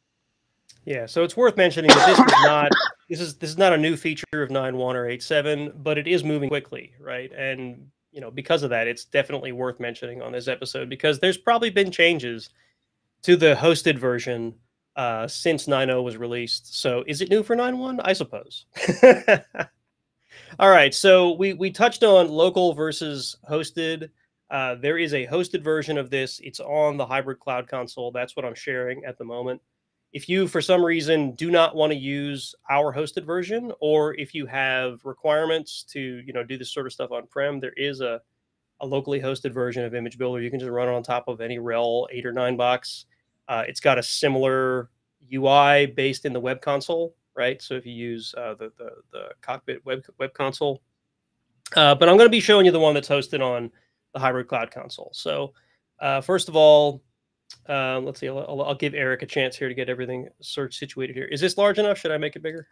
Yeah, so it's worth mentioning that this is not this is this is not a new feature of 9.1 or 8.7, but it is moving quickly, right? And you know, because of that, it's definitely worth mentioning on this episode because there's probably been changes to the hosted version uh, since 9.0 was released. So is it new for 9.1? I suppose. All right, so we we touched on local versus hosted. Uh, there is a hosted version of this. It's on the hybrid cloud console. That's what I'm sharing at the moment. If you, for some reason, do not want to use our hosted version, or if you have requirements to, you know, do this sort of stuff on prem, there is a a locally hosted version of Image Builder. You can just run it on top of any RHEL eight or nine box. Uh, it's got a similar UI based in the web console right? So if you use uh, the, the, the cockpit web web console, uh, but I'm going to be showing you the one that's hosted on the hybrid cloud console. So uh, first of all, um, let's see. I'll, I'll, give Eric a chance here to get everything search situated here. Is this large enough? Should I make it bigger?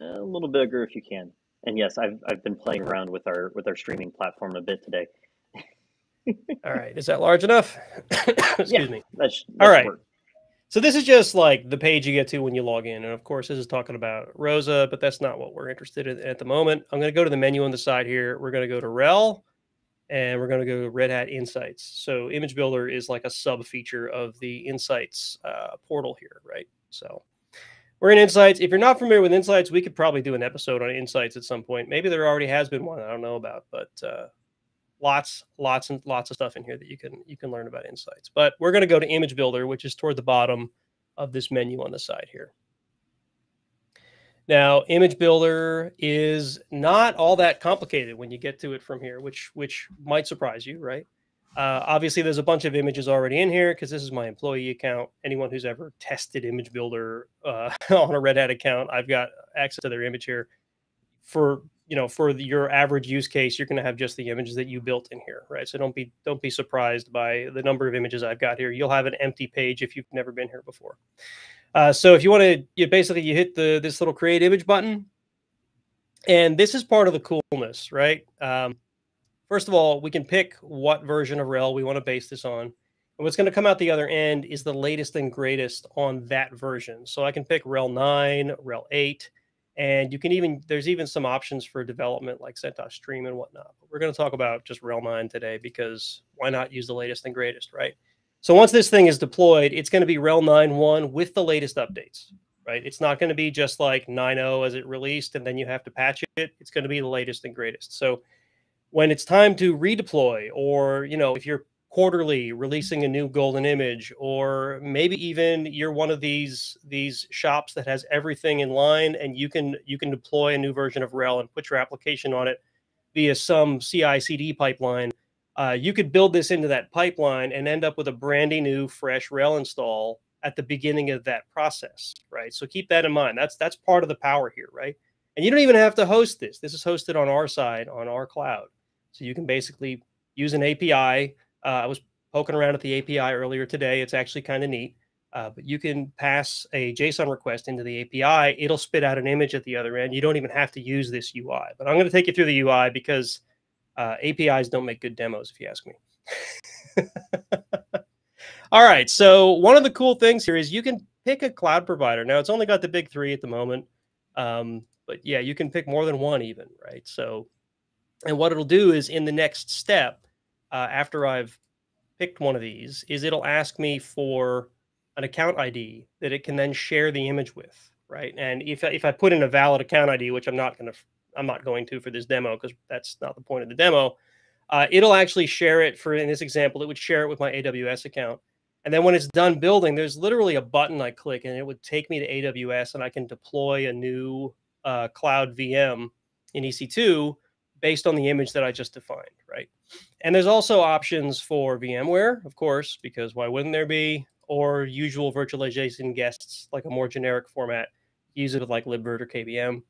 A little bigger if you can. And yes, I've I've been playing around with our with our streaming platform a bit today. All right, is that large enough? Excuse yeah, me. That's, that's All right. Work. So this is just like the page you get to when you log in. And of course, this is talking about ROSA, but that's not what we're interested in at the moment. I'm going to go to the menu on the side here. We're going to go to RHEL and we're going to go to Red Hat Insights. So Image Builder is like a sub feature of the Insights uh, portal here, right? So we're in Insights. If you're not familiar with Insights, we could probably do an episode on Insights at some point. Maybe there already has been one I don't know about, but uh, lots lots and lots of stuff in here that you can you can learn about insights. But we're going to go to image builder which is toward the bottom of this menu on the side here. Now image builder is not all that complicated when you get to it from here which which might surprise you right? Uh, obviously there's a bunch of images already in here because this is my employee account. Anyone who's ever tested image builder uh, on a red hat account i've got access to their image here for you know for the, your average use case you're going to have just the images that you built in here right so don't be don't be surprised by the number of images i've got here you'll have an empty page if you've never been here before Uh, so if you want to, you basically you hit the this little create image button, and this is part of the coolness, right? Um, first of all, we can pick what version of RHEL we want to base this on. And what's going to come out the other end is the latest and greatest on that version. So I can pick RHEL 9, RHEL 8, and you can even, there's even some options for development like CentOS Stream and whatnot. But we're going to talk about just RHEL 9 today because why not use the latest and greatest, right? So once this thing is deployed, it's going to be RHEL 9.1 with the latest updates, right? It's not going to be just like 9.0 as it released and then you have to patch it. It's going to be the latest and greatest. So when it's time to redeploy or, you know, if you're quarterly releasing a new golden image or maybe even you're one of these these shops that has everything in line and you can you can deploy a new version of RHEL and put your application on it via some CI CD pipeline. Uh, you could build this into that pipeline and end up with a brandy new fresh RHEL install at the beginning of that process right? So keep that in mind. That's that's part of the power here right? And you don't even have to host this. This is hosted on our side on our cloud. So you can basically use an api uh, I was poking around at the API earlier today. It's actually kind of neat. Uh, but you can pass a JSON request into the API. It'll spit out an image at the other end. You don't even have to use this UI. But I'm going to take you through the UI because uh, APIs don't make good demos, if you ask me. All right. So one of the cool things here is you can pick a cloud provider. Now it's only got the big three at the moment, um, but yeah, you can pick more than one even, right? So, and what it'll do is in the next step, uh, after I've picked one of these is it'll ask me for an account ID that it can then share the image with, right? And if if I put in a valid account ID, which I'm not going to I'm not going to for this demo because that's not the point of the demo, uh, it'll actually share it for in this example, it would share it with my AWS account. And then when it's done building, there's literally a button I click and it would take me to AWS and I can deploy a new uh, cloud VM in EC2 based on the image that I just defined, right? And there's also options for VMware, of course, because why wouldn't there be? Or usual virtualization guests, like a more generic format. Use it with like libvirt or KVM.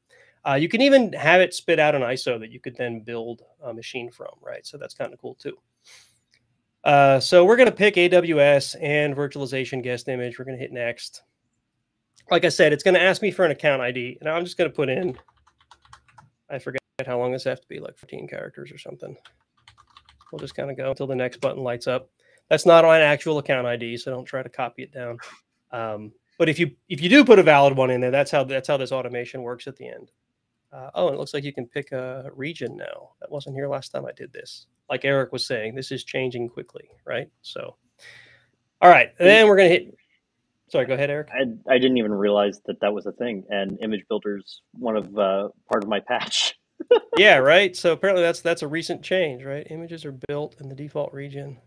Uh, you can even have it spit out an ISO that you could then build a machine from, right? So that's kind of cool too. Uh, so we're going to pick AWS and virtualization guest image. We're going to hit next. Like I said, it's going to ask me for an account ID. And I'm just going to put in, I forget how long this have to be, like 14 characters or something. We'll just kind of go until the next button lights up. That's not on actual account ID, so don't try to copy it down. Um, but if you if you do put a valid one in there, that's how that's how this automation works at the end. Uh, oh, it looks like you can pick a region now. That wasn't here last time I did this. Like Eric was saying, this is changing quickly, right? So, all right, then we're gonna hit. Sorry, go ahead, Eric. I, I didn't even realize that that was a thing, and image builders one of uh, part of my patch. Yeah, right. So apparently that's that's a recent change, right? Images are built in the default region,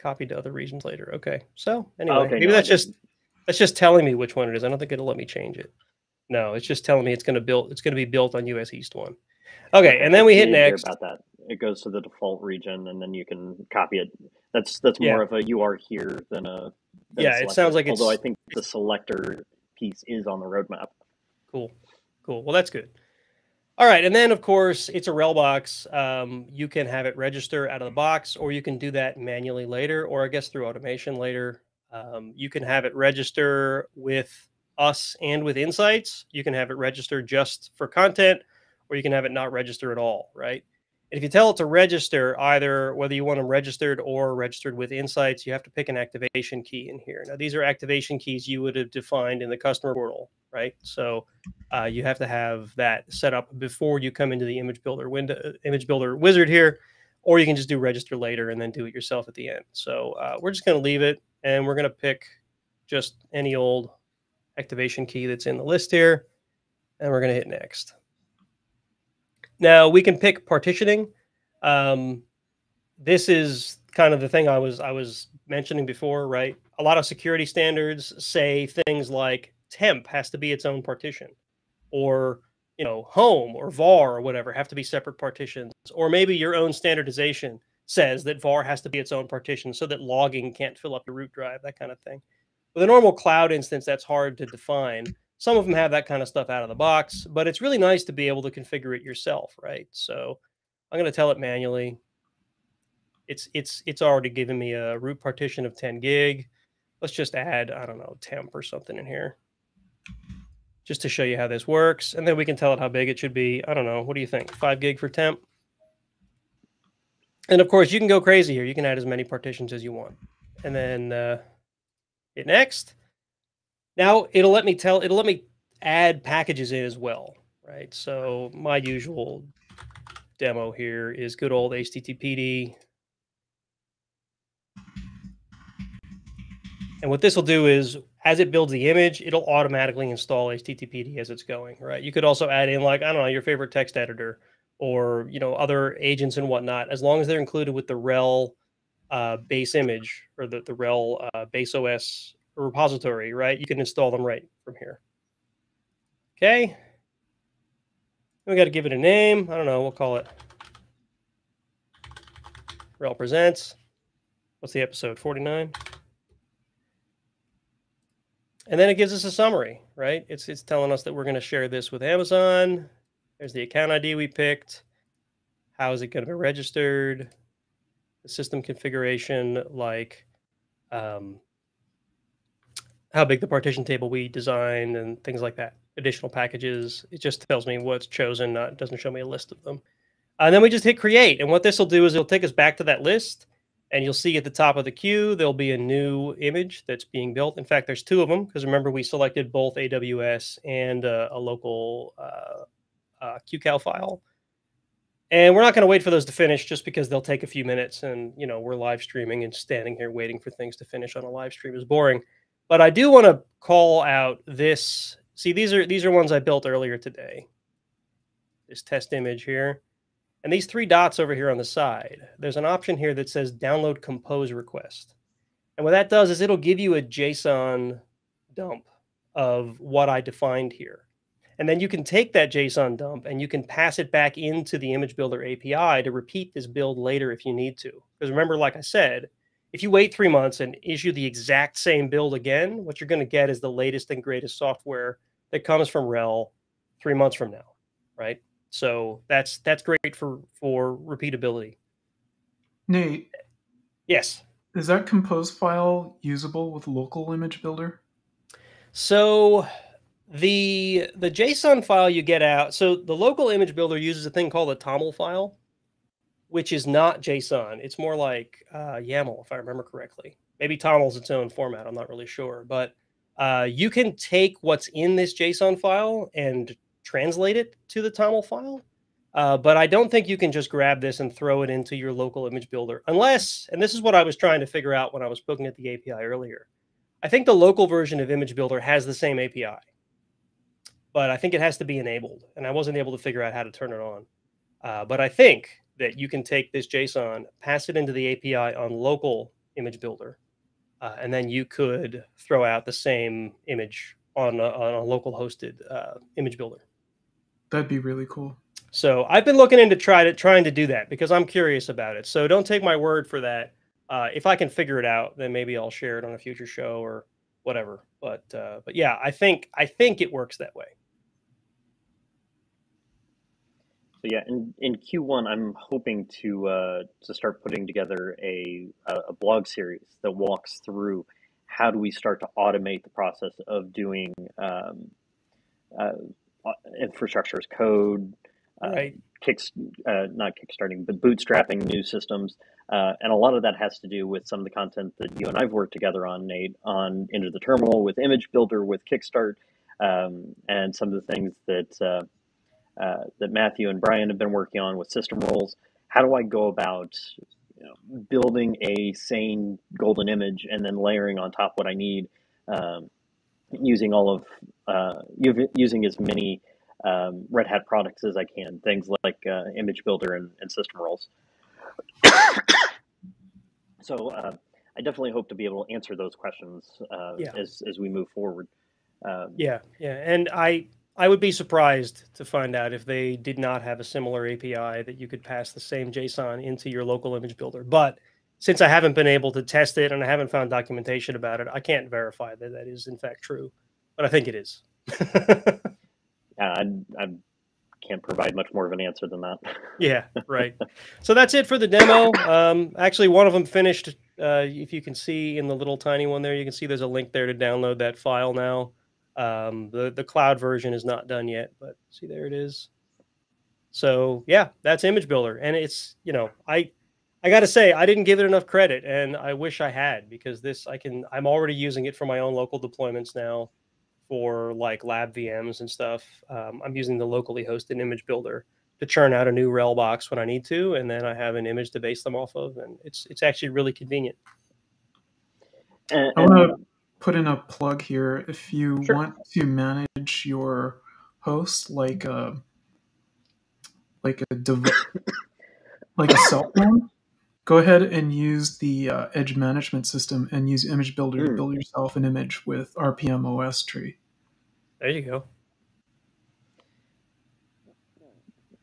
copied to other regions later. Okay. So anyway, okay, maybe no, that's just that's just telling me which one it is. I don't think it'll let me change it. No, it's just telling me it's going to build. It's going to be built on US East one. Okay, and then we hit next. About that, it goes to the default region, and then you can copy it. That's that's more yeah. of a you are here than a. Than yeah, a it sounds like although I think the selector piece is on the roadmap. Cool, cool. Well, that's good. All right, and then of course it's a RHEL box. Um, you can have it register out of the box, or you can do that manually later, or I guess through automation later. Um, you can have it register with us and with Insights. You can have it register just for content, or you can have it not register at all, right? And if you tell it to register, either whether you want them registered or registered with Insights, you have to pick an activation key in here. Now, these are activation keys you would have defined in the customer portal, right? So uh, you have to have that set up before you come into the image builder window, image builder wizard here, or you can just do register later and then do it yourself at the end. So uh, we're just going to leave it, and we're going to pick just any old activation key that's in the list here, and we're going to hit next. Now we can pick partitioning. Um, this is kind of the thing I was I was mentioning before, right? A lot of security standards say things like temp has to be its own partition, or you know, home or var or whatever have to be separate partitions, or maybe your own standardization says that var has to be its own partition so that logging can't fill up your root drive, that kind of thing. With a normal cloud instance, that's hard to define. Some of them have that kind of stuff out of the box, but it's really nice to be able to configure it yourself, right? So I'm going to tell it manually. It's it's it's already given me a root partition of 10 gig. Let's just add, I don't know, temp or something in here. just to show you how this works. And then we can tell it how big it should be. I don't know. What do you think? Five gig for temp? And of course, you can go crazy here. You can add as many partitions as you want. And then uh, hit next. Now it'll let me tell, it'll let me add packages in as well, right? So my usual demo here is good old HTTPD. And what this will do is as it builds the image, it'll automatically install HTTPD as it's going, right? You could also add in like, I don't know, your favorite text editor or, you know, other agents and whatnot, as long as they're included with the RHEL uh, base image or the, the RHEL uh, base OS repository, right? You can install them right from here. Okay. We got to give it a name. I don't know. We'll call it RHEL Presents. What's the episode? 49. And then it gives us a summary, right? It's it's telling us that we're going to share this with Amazon. There's the account ID we picked. How is it going to be registered? The system configuration, like um, how big the partition table we designed and things like that. Additional packages. It just tells me what's chosen. Not doesn't show me a list of them. And then we just hit create. And what this will do is it'll take us back to that list and you'll see at the top of the queue, there'll be a new image that's being built. In fact, there's two of them because remember we selected both AWS and uh, a local uh, uh, QCOW file. And we're not going to wait for those to finish just because they'll take a few minutes and, you know, we're live streaming and standing here waiting for things to finish on a live stream is boring. But I do want to call out this. See, these are these are ones I built earlier today. This test image here. And these three dots over here on the side, there's an option here that says download compose request. And what that does is it'll give you a JSON dump of what I defined here. And then you can take that JSON dump and you can pass it back into the image builder API to repeat this build later if you need to. Because remember, like I said, if you wait three months and issue the exact same build again, what you're going to get is the latest and greatest software that comes from RHEL three months from now, right? So that's that's great for for repeatability. Nate. Yes. Is that compose file usable with local image builder? So the the JSON file you get out, so the local image builder uses a thing called a TOML file, which is not JSON. It's more like uh, YAML, if I remember correctly. Maybe TOML's its own format. I'm not really sure, but uh, you can take what's in this JSON file and translate it to the TOML file. Uh, but I don't think you can just grab this and throw it into your local image builder unless, and this is what I was trying to figure out when I was looking at the API earlier. I think the local version of image builder has the same API, but I think it has to be enabled. And I wasn't able to figure out how to turn it on. Uh, but I think that you can take this JSON, pass it into the API on local image builder, uh, and then you could throw out the same image on a, on a local hosted uh, image builder. That'd be really cool. So I've been looking into try to trying to do that because I'm curious about it. So don't take my word for that. Uh, if I can figure it out, then maybe I'll share it on a future show or whatever. But uh, but yeah, I think I think it works that way. So yeah, in, in Q1, I'm hoping to uh, to start putting together a a blog series that walks through how do we start to automate the process of doing um, uh, uh, infrastructure as code, uh, right. kicks, uh, not kickstarting, but bootstrapping new systems. Uh, and a lot of that has to do with some of the content that you and I've worked together on, Nate, on Into the Terminal with Image Builder, with Kickstart, um, and some of the things that uh, that Matthew and Brian have been working on with system roles. How do I go about you know, building a sane golden image and then layering on top what I need? Um, using all of uh, using as many um, Red Hat products as I can, things like uh, Image Builder and, and system roles. so uh, I definitely hope to be able to answer those questions uh, yeah. as as we move forward. Um, yeah, yeah, and I I would be surprised to find out if they did not have a similar API that you could pass the same JSON into your local image builder, but since I haven't been able to test it and I haven't found documentation about it, I can't verify that that is in fact true, but I think it is. yeah, I, I can't provide much more of an answer than that. yeah, right. So that's it for the demo. Um, actually, one of them finished. Uh, if you can see in the little tiny one there, you can see there's a link there to download that file now. Um, the the cloud version is not done yet, but see there it is. So yeah, that's Image Builder, and it's you know I I got to say I didn't give it enough credit, and I wish I had because this I can I'm already using it for my own local deployments now, for like lab VMs and stuff. Um, I'm using the locally hosted Image Builder to churn out a new RHEL box when I need to, and then I have an image to base them off of, and it's it's actually really convenient. And, I want to put in a plug here. If you sure. want to manage your host like a like a dev- like a cell phone, go ahead and use the uh, Edge management system and use Image Builder mm. to hmm. build yourself an image with rpm-ostree. There you go.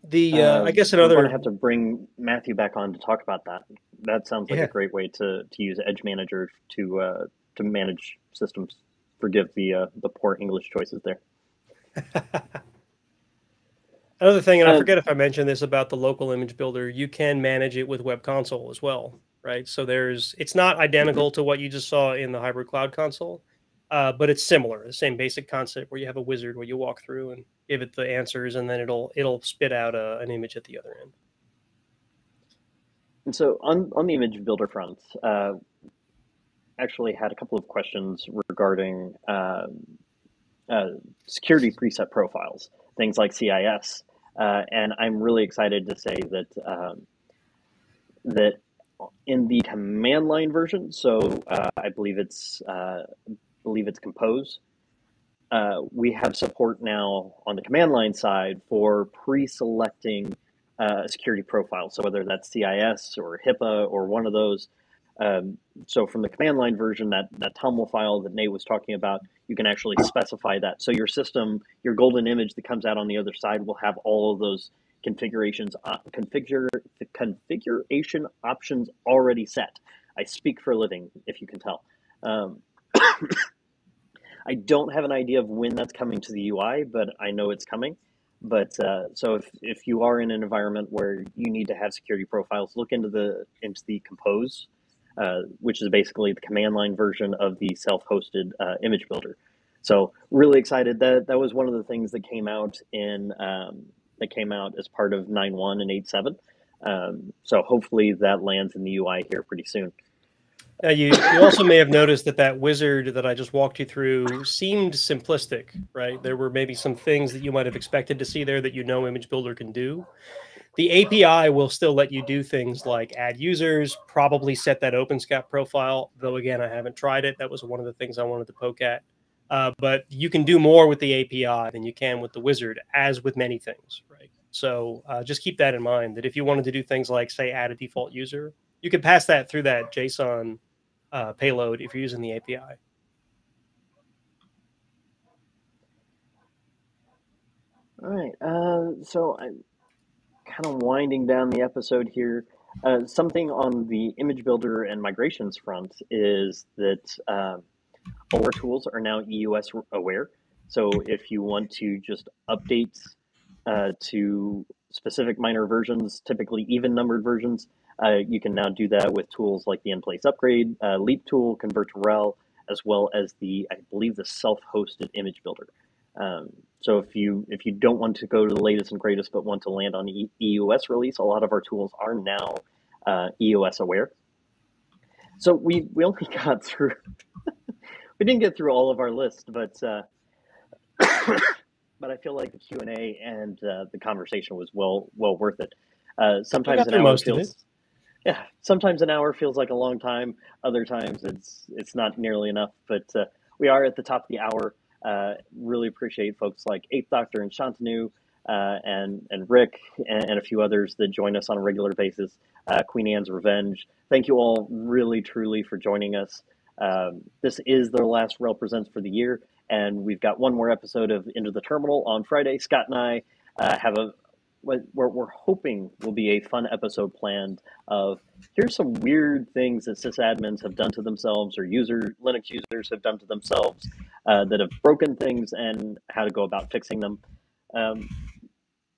The uh, I um, guess another. We're going to have to bring Matthew back on to talk about that. That sounds like yeah. a great way to, to use Edge Manager to uh, to manage systems. Forgive the uh, the poor English choices there. Another thing, and I uh, forget if I mentioned this about the local image builder, you can manage it with Web Console as well, right? So there's it's not identical to what you just saw in the hybrid cloud console, uh, but it's similar. The same basic concept where you have a wizard where you walk through and give it the answers, and then it'll it'll spit out a, an image at the other end. And so on on the image builder front, uh, actually had a couple of questions regarding uh, uh, security preset profiles, things like CIS, uh, and I'm really excited to say that um, that in the command line version, so uh, I believe it's uh, believe it's Compose. Uh, we have support now on the command line side for pre-selecting uh, security profile. So whether that's CIS or HIPAA or one of those. Um, so from the command line version, that that TOML file that Nate was talking about, you can actually specify that. So your system, your golden image that comes out on the other side, will have all of those configurations, uh, configure configuration options already set. I speak for a living, if you can tell. Um, I don't have an idea of when that's coming to the UI, but I know it's coming. But uh, so if, if you are in an environment where you need to have security profiles, look into the into the Compose, uh, which is basically the command line version of the self-hosted uh, image builder. So really excited that that was one of the things that came out in um, that came out as part of 9.1 and 8.7. Um, so hopefully that lands in the UI here pretty soon. Uh, you, you also may have noticed that that wizard that I just walked you through seemed simplistic, right? There were maybe some things that you might have expected to see there that you know Image Builder can do. The API will still let you do things like add users, probably set that OpenSCAP profile, though again, I haven't tried it. That was one of the things I wanted to poke at. Uh, but you can do more with the API than you can with the wizard, as with many things, right? So uh, just keep that in mind that if you wanted to do things like, say, add a default user, you could pass that through that JSON uh, payload if you're using the API. All right. Uh, so I'm kind of winding down the episode here. Uh, something on the image builder and migrations front is that uh, all our tools are now EUS aware. So if you want to just update uh, to specific minor versions, typically even numbered versions, uh, you can now do that with tools like the in-place upgrade, uh, Leapp tool, convert to RHEL, as well as the, I believe, the self-hosted image builder. Um, so if you if you don't want to go to the latest and greatest, but want to land on the EUS release, a lot of our tools are now uh, EUS aware. So we we only got through. we didn't get through all of our list, but uh, but I feel like the Q and A and uh, the conversation was well well worth it. Uh, sometimes an hour feels yeah, sometimes an hour feels like a long time. Other times it's it's not nearly enough. But uh, we are at the top of the hour. Uh, really appreciate folks like Eighth Doctor and Shantanu uh, and and Rick and, and, a few others that join us on a regular basis. Uh, Queen Anne's Revenge. Thank you all really truly for joining us. Um, this is the last RHEL Presents for the year, and we've got one more episode of Into the Terminal on Friday. Scott and I uh, have a what we're, we're hoping will be a fun episode planned of here's some weird things that sysadmins have done to themselves or user Linux users have done to themselves uh, that have broken things and how to go about fixing them. Um,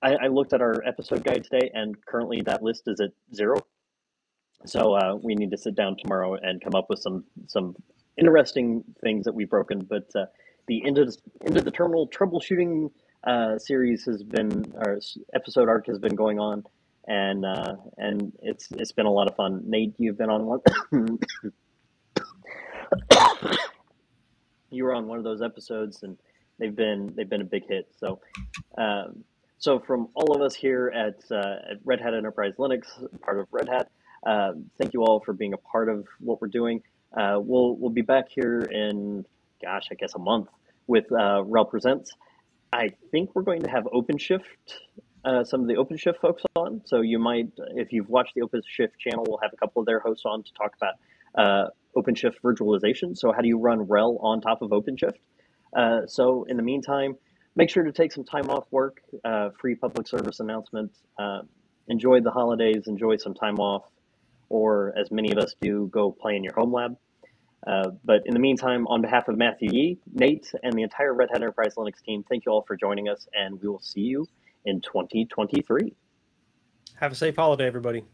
I, I, looked at our episode guide today, and currently that list is at zero. So uh, we need to sit down tomorrow and come up with some some interesting things that we've broken. But uh, the of end of the terminal troubleshooting uh, series has been, our episode arc has been going on, and uh, and it's it's been a lot of fun. Nate, you've been on one. you were on one of those episodes, and they've been they've been a big hit. So, um, so from all of us here at, uh, at Red Hat Enterprise Linux, part of Red Hat, uh, thank you all for being a part of what we're doing. Uh, we'll we'll be back here in, gosh, I guess a month with uh, RHEL Presents. I think we're going to have OpenShift, uh, some of the OpenShift folks on. So you might, if you've watched the OpenShift channel, we'll have a couple of their hosts on to talk about uh, OpenShift virtualization. So how do you run RHEL on top of OpenShift? Uh, so in the meantime, make sure to take some time off work, uh, free public service announcement. Uh, enjoy the holidays, enjoy some time off, or as many of us do, go play in your home lab. Uh, but in the meantime, on behalf of Matthew Yee, Nate, and the entire Red Hat Enterprise Linux team, thank you all for joining us, and we will see you in 2023. Have a safe holiday, everybody.